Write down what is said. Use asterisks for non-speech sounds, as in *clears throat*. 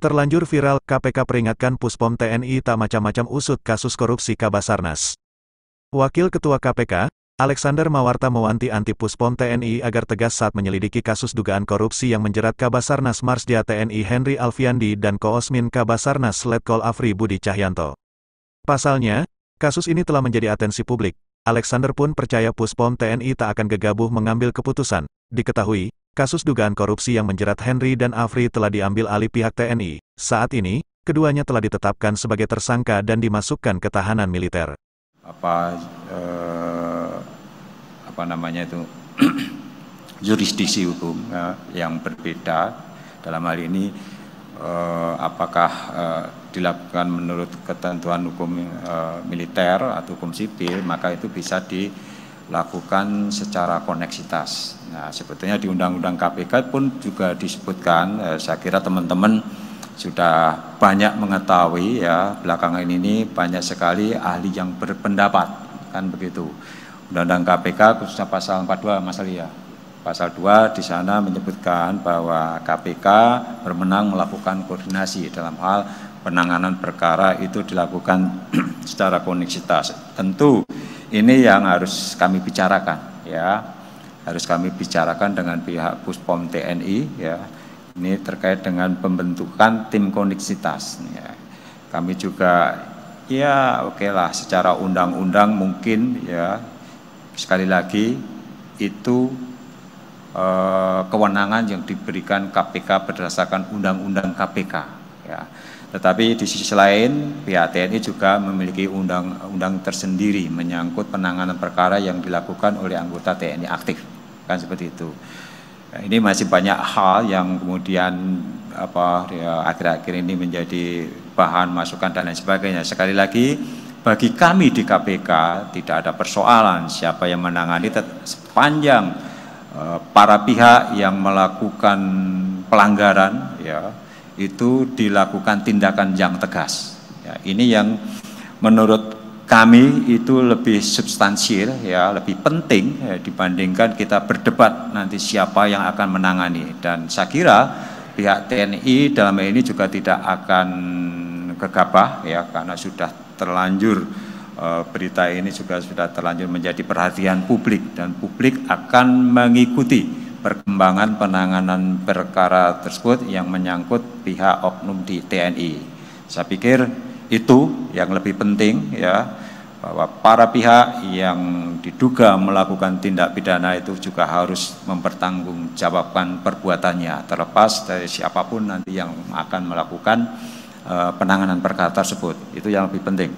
Terlanjur viral, KPK peringatkan Puspom TNI tak macam-macam usut kasus korupsi Kabasarnas. Wakil Ketua KPK, Alexander Mawarta mewanti-anti Puspom TNI agar tegas saat menyelidiki kasus dugaan korupsi yang menjerat Kabasarnas Marsdia TNI Henry Alfiandi dan Koosmin Kabasarnas Letkol Afri Budi Cahyanto. Pasalnya, kasus ini telah menjadi atensi publik. Alexander pun percaya Puspom TNI tak akan gegabah mengambil keputusan. Diketahui, Kasus dugaan korupsi yang menjerat Henry dan Afri telah diambil alih pihak TNI. Saat ini, keduanya telah ditetapkan sebagai tersangka dan dimasukkan ke tahanan militer. Apa eh, apa namanya itu *clears throat* jurisdiksi hukum ya, yang berbeda dalam hal ini eh, apakah eh, dilakukan menurut ketentuan hukum eh, militer atau hukum sipil maka itu bisa di lakukan secara koneksitas. Nah, sebetulnya di Undang-Undang KPK pun juga disebutkan, eh, saya kira teman-teman sudah banyak mengetahui ya belakangan ini banyak sekali ahli yang berpendapat kan begitu. Undang-Undang KPK khususnya pasal 42 Mas Ali ya. Pasal 2 di sana menyebutkan bahwa KPK bermenang melakukan koordinasi dalam hal penanganan perkara itu dilakukan *clears throat* secara koneksitas. Tentu ini yang harus kami bicarakan ya harus kami bicarakan dengan pihak Puspom TNI ya ini terkait dengan pembentukan tim koneksitas ya. kami juga ya oke lah secara undang-undang mungkin ya sekali lagi itu eh, kewenangan yang diberikan KPK berdasarkan undang-undang KPK ya tetapi di sisi lain, pihak TNI juga memiliki undang-undang tersendiri menyangkut penanganan perkara yang dilakukan oleh anggota TNI aktif, kan seperti itu. Nah, ini masih banyak hal yang kemudian apa ya, akhir-akhir ini menjadi bahan masukan dan lain sebagainya. Sekali lagi, bagi kami di KPK tidak ada persoalan siapa yang menangani sepanjang uh, para pihak yang melakukan pelanggaran ya itu dilakukan tindakan yang tegas. Ya, ini yang menurut kami itu lebih substansial, ya, lebih penting ya, dibandingkan kita berdebat nanti siapa yang akan menangani. Dan saya kira pihak TNI dalam hal ini juga tidak akan gegabah, ya, karena sudah terlanjur e, berita ini juga sudah terlanjur menjadi perhatian publik dan publik akan mengikuti perkembangan penanganan perkara tersebut yang menyangkut pihak oknum di TNI. Saya pikir itu yang lebih penting ya bahwa para pihak yang diduga melakukan tindak pidana itu juga harus mempertanggungjawabkan perbuatannya terlepas dari siapa pun nanti yang akan melakukan uh, penanganan perkara tersebut. Itu yang lebih penting.